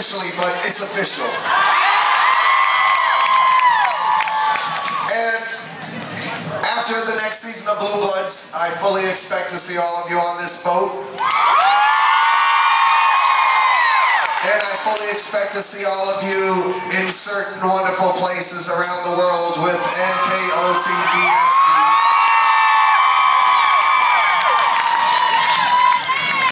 officially, but it's official. And after the next season of Blue Bloods, I fully expect to see all of you on this boat. And I fully expect to see all of you in certain wonderful places around the world with N K O T B S.